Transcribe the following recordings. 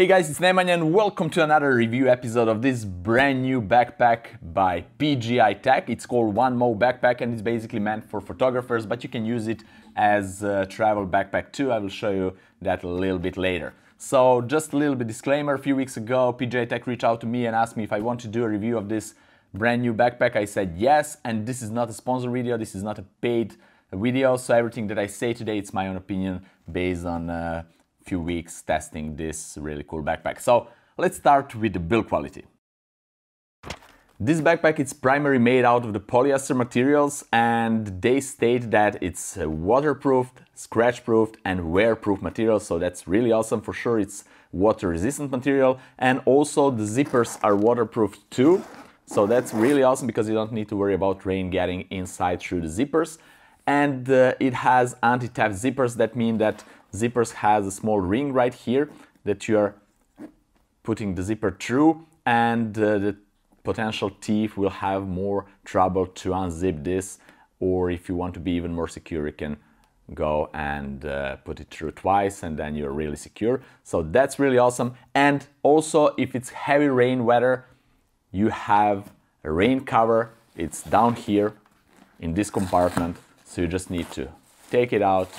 Hey guys, it's Nemanja and welcome to another review episode of this brand new backpack by PGYTECH. It's called OneMo backpack and it's basically meant for photographers, but you can use it as a travel backpack too. I will show you that a little bit later. So just a little bit disclaimer, a few weeks ago PGYTECH reached out to me and asked me if I want to do a review of this brand new backpack. I said yes, and this is not a sponsor video, this is not a paid video, so everything that I say today, it's my own opinion based on uh, few weeks testing this really cool backpack. So let's start with the build quality. This backpack is primarily made out of the polyester materials and they state that it's waterproof, scratch-proofed and wear-proof material so that's really awesome for sure it's water resistant material and also the zippers are waterproof too so that's really awesome because you don't need to worry about rain getting inside through the zippers and uh, it has anti-theft zippers that mean that zippers has a small ring right here that you are putting the zipper through and uh, the potential thief will have more trouble to unzip this or if you want to be even more secure you can go and uh, put it through twice and then you're really secure. So that's really awesome. And also if it's heavy rain weather you have a rain cover. It's down here in this compartment so you just need to take it out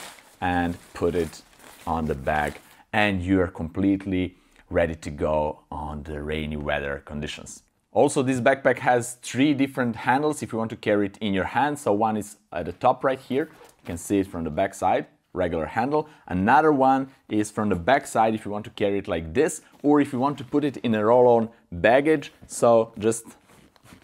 and put it on the bag and you are completely ready to go on the rainy weather conditions. Also, this backpack has three different handles if you want to carry it in your hand. So one is at the top right here. You can see it from the back side, regular handle. Another one is from the back side if you want to carry it like this, or if you want to put it in a roll-on baggage. So just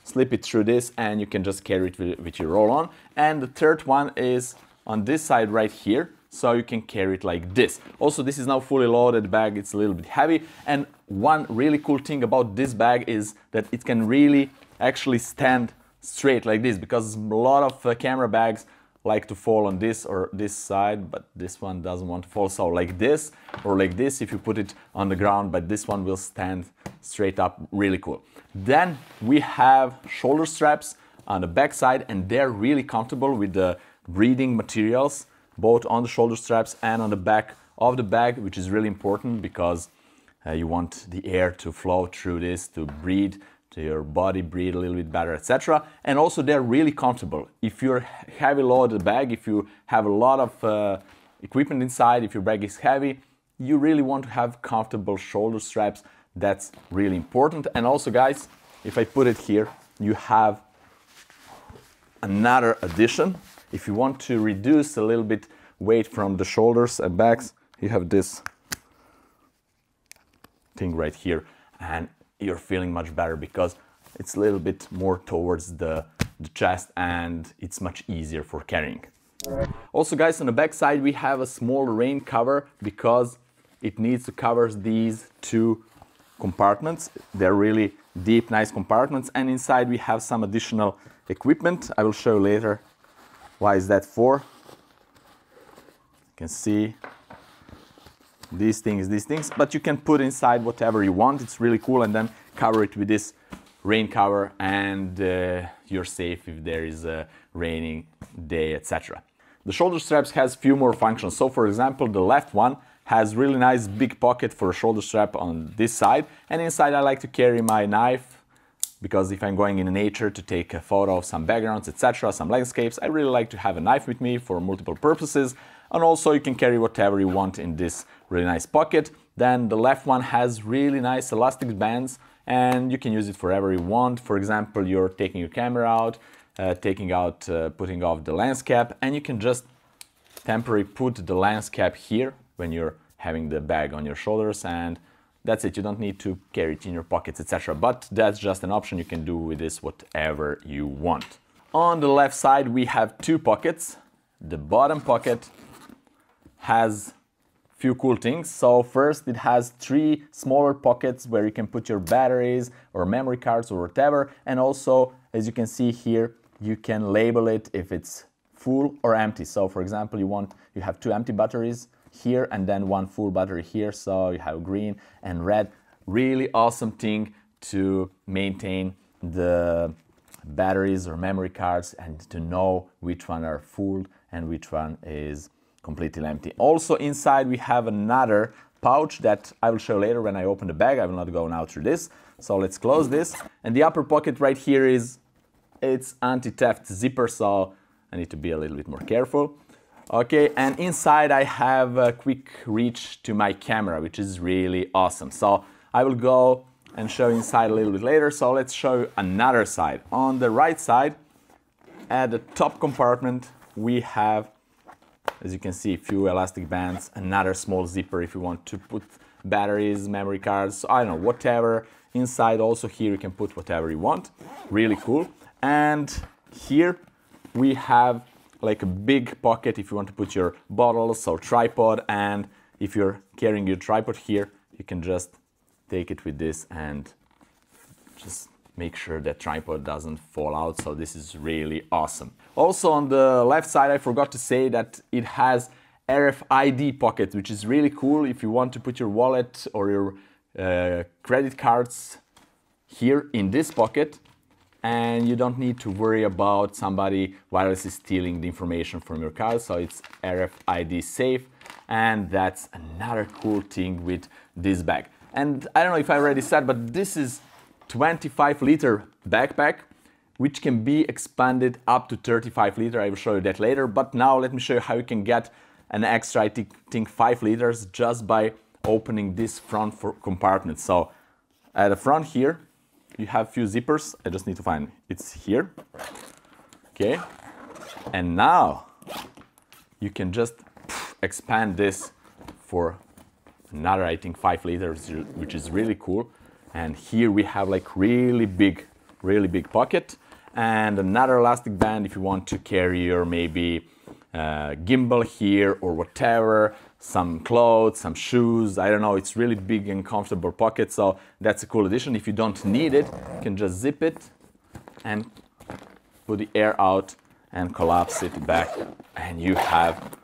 slip it through this and you can just carry it with, your roll-on. And the third one is on this side right here so you can carry it like this. Also, this is now fully loaded bag, it's a little bit heavy. And one really cool thing about this bag is that it can really actually stand straight like this because a lot of uh, camera bags like to fall on this or this side, but this one doesn't want to fall. So like this or like this if you put it on the ground, but this one will stand straight up, really cool. Then we have shoulder straps on the back side and they're really comfortable with the breathing materials both on the shoulder straps and on the back of the bag, which is really important because uh, you want the air to flow through this to breathe, to your body breathe a little bit better, etc. And also they're really comfortable. If you're heavy loaded bag, if you have a lot of uh, equipment inside, if your bag is heavy, you really want to have comfortable shoulder straps. That's really important. And also guys, if I put it here, you have another addition if you want to reduce a little bit weight from the shoulders and backs, you have this thing right here and you're feeling much better because it's a little bit more towards the, the chest and it's much easier for carrying. Also guys, on the back side we have a small rain cover because it needs to cover these two compartments. They're really deep, nice compartments and inside we have some additional equipment. I will show you later why is that for? You can see these things, these things, but you can put inside whatever you want. It's really cool and then cover it with this rain cover and uh, you're safe if there is a raining day, etc. The shoulder straps has few more functions. So for example, the left one has really nice big pocket for a shoulder strap on this side and inside I like to carry my knife because if I'm going in nature to take a photo of some backgrounds, etc., some landscapes, I really like to have a knife with me for multiple purposes. And also you can carry whatever you want in this really nice pocket. Then the left one has really nice elastic bands and you can use it for whatever you want. For example, you're taking your camera out, uh, taking out, uh, putting off the lens cap, and you can just temporarily put the lens cap here when you're having the bag on your shoulders and that's it. You don't need to carry it in your pockets, etc. But that's just an option. You can do with this whatever you want. On the left side, we have two pockets. The bottom pocket has few cool things. So first it has three smaller pockets where you can put your batteries or memory cards or whatever. And also, as you can see here, you can label it if it's full or empty. So for example, you want, you have two empty batteries here and then one full battery here. So you have green and red. Really awesome thing to maintain the batteries or memory cards and to know which one are full and which one is completely empty. Also inside we have another pouch that I will show later when I open the bag. I will not go now through this. So let's close this. And the upper pocket right here is, it's anti-theft zipper, so I need to be a little bit more careful. Okay, and inside I have a quick reach to my camera, which is really awesome. So I will go and show inside a little bit later. So let's show another side. On the right side, at the top compartment, we have, as you can see, a few elastic bands, another small zipper if you want to put batteries, memory cards, I don't know, whatever. Inside also here you can put whatever you want. Really cool. And here we have like a big pocket if you want to put your bottles or tripod. And if you're carrying your tripod here you can just take it with this and just make sure that tripod doesn't fall out. So this is really awesome. Also on the left side I forgot to say that it has RFID pocket which is really cool. If you want to put your wallet or your uh, credit cards here in this pocket and you don't need to worry about somebody wirelessly stealing the information from your card so it's RFID safe. And that's another cool thing with this bag. And I don't know if I already said but this is 25 liter backpack which can be expanded up to 35 liter. I will show you that later. But now let me show you how you can get an extra I think 5 liters just by opening this front compartment. So at the front here you have few zippers. I just need to find it's here. Okay. And now you can just expand this for another, I think, five liters, which is really cool. And here we have like really big, really big pocket and another elastic band if you want to carry your maybe uh, gimbal here or whatever some clothes, some shoes, I don't know, it's really big and comfortable pocket, so that's a cool addition. If you don't need it, you can just zip it and put the air out and collapse it back and you have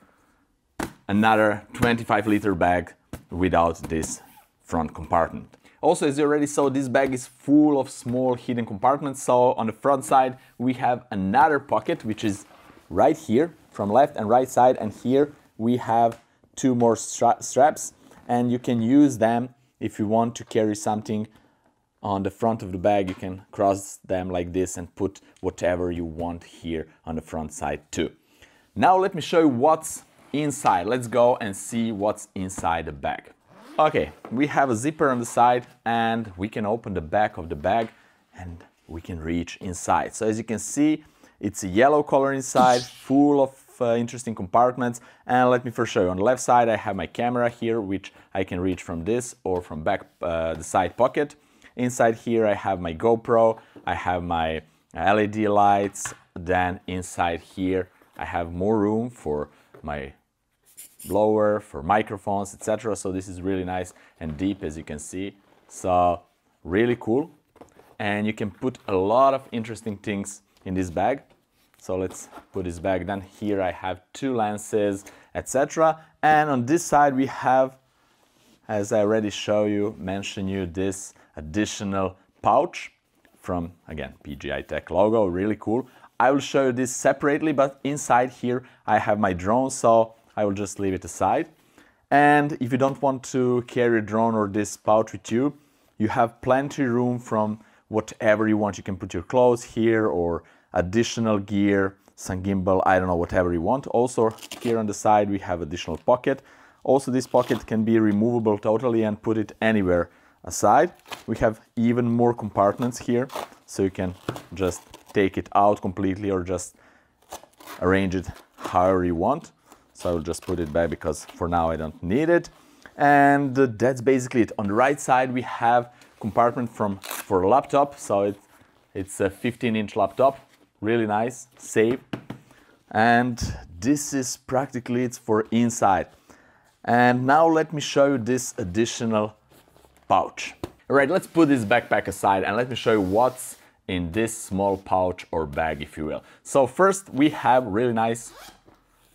another 25 liter bag without this front compartment. Also, as you already saw, this bag is full of small hidden compartments. So on the front side, we have another pocket, which is right here from left and right side. And here we have two more stra straps and you can use them if you want to carry something on the front of the bag you can cross them like this and put whatever you want here on the front side too. Now let me show you what's inside. Let's go and see what's inside the bag. Okay, we have a zipper on the side and we can open the back of the bag and we can reach inside. So as you can see, it's a yellow color inside, full of uh, interesting compartments. And let me first show you. On the left side, I have my camera here, which I can reach from this or from back uh, the side pocket. Inside here, I have my GoPro, I have my LED lights. Then inside here, I have more room for my blower, for microphones, etc. So this is really nice and deep, as you can see. So really cool. And you can put a lot of interesting things in this bag. So let's put this back. Then here I have two lenses, etc. And on this side we have, as I already show you, mention you this additional pouch from, again, PGYTECH logo, really cool. I will show you this separately, but inside here I have my drone, so I will just leave it aside. And if you don't want to carry a drone or this pouch with you, you have plenty room from whatever you want. You can put your clothes here or additional gear, some gimbal, I don't know, whatever you want. Also here on the side we have additional pocket. Also this pocket can be removable totally and put it anywhere aside. We have even more compartments here, so you can just take it out completely or just arrange it however you want. So I will just put it back because for now I don't need it. And that's basically it. On the right side, we have compartment from for a laptop. So it, it's a 15 inch laptop, really nice, safe. And this is practically it's for inside. And now let me show you this additional pouch. All right, let's put this backpack aside and let me show you what's in this small pouch or bag, if you will. So first we have really nice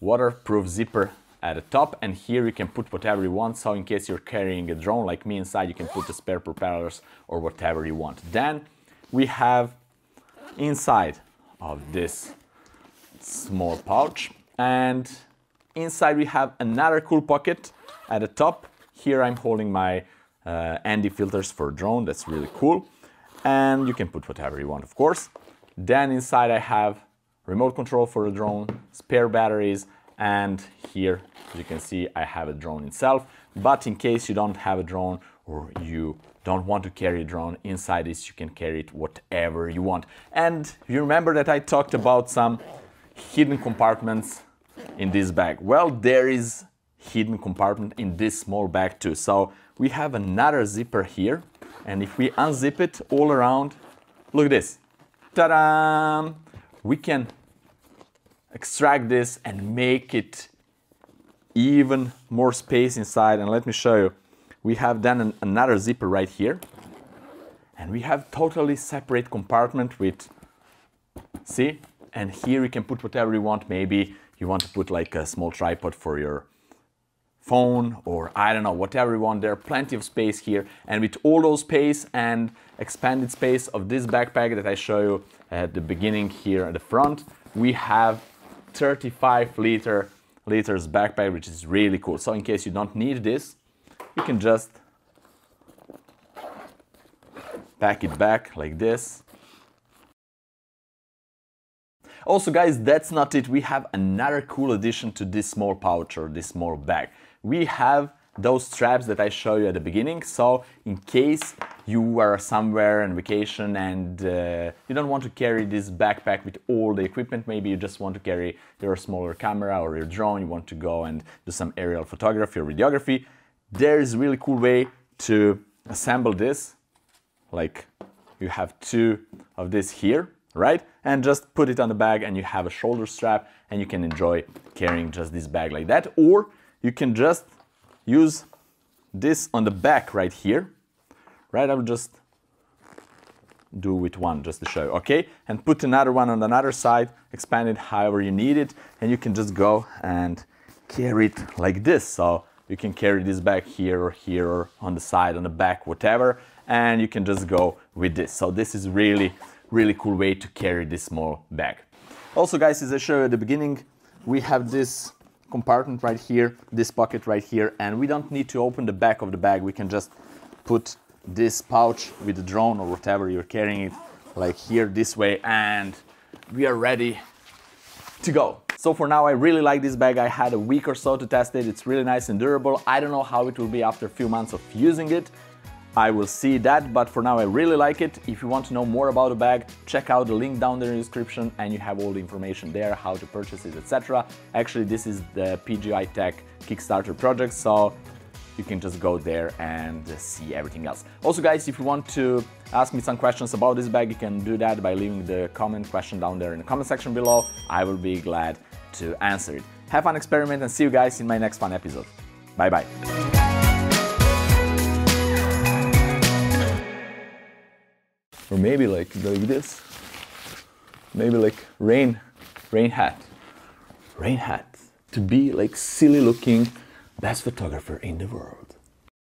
waterproof zipper at the top and here you can put whatever you want. So in case you're carrying a drone like me inside, you can put the spare propellers or whatever you want. Then we have inside of this small pouch and inside we have another cool pocket at the top. Here I'm holding my uh, ND filters for drone, that's really cool. And you can put whatever you want, of course. Then inside I have remote control for the drone, spare batteries, and here as you can see I have a drone itself but in case you don't have a drone or you don't want to carry a drone. Inside this you can carry it whatever you want. And you remember that I talked about some hidden compartments in this bag. Well there is hidden compartment in this small bag too. So we have another zipper here. And if we unzip it all around look at this. Ta-da we can extract this and make it even more space inside. And let me show you. We have then an, another zipper right here. And we have totally separate compartment with, see? And here you can put whatever you want. Maybe you want to put like a small tripod for your phone or I don't know, whatever you want. There are plenty of space here. And with all those space and expanded space of this backpack that I show you at the beginning here at the front, we have 35 liter liters backpack, which is really cool. So in case you don't need this, you can just pack it back like this. Also guys, that's not it. We have another cool addition to this small pouch or this small bag. We have those straps that I showed you at the beginning. So in case you are somewhere on vacation and uh, you don't want to carry this backpack with all the equipment, maybe you just want to carry your smaller camera or your drone, you want to go and do some aerial photography or videography, there is a really cool way to assemble this. Like you have two of this here, right? And just put it on the bag and you have a shoulder strap and you can enjoy carrying just this bag like that. Or you can just use this on the back right here, right? I will just do with one just to show you, okay? And put another one on another side, expand it however you need it, and you can just go and carry it like this. So you can carry this back here or here or on the side, on the back, whatever, and you can just go with this. So this is really, really cool way to carry this small bag. Also guys, as I showed at the beginning, we have this compartment right here, this pocket right here, and we don't need to open the back of the bag. We can just put this pouch with the drone or whatever you're carrying it like here this way and we are ready to go. So for now, I really like this bag. I had a week or so to test it. It's really nice and durable. I don't know how it will be after a few months of using it. I will see that, but for now I really like it. If you want to know more about the bag, check out the link down there in the description and you have all the information there, how to purchase it, etc. Actually, this is the PGYTECH Kickstarter project, so you can just go there and see everything else. Also guys, if you want to ask me some questions about this bag, you can do that by leaving the comment question down there in the comment section below. I will be glad to answer it. Have fun experiment and see you guys in my next fun episode. Bye bye. or maybe like like this maybe like rain rain hat rain hat to be like silly looking best photographer in the world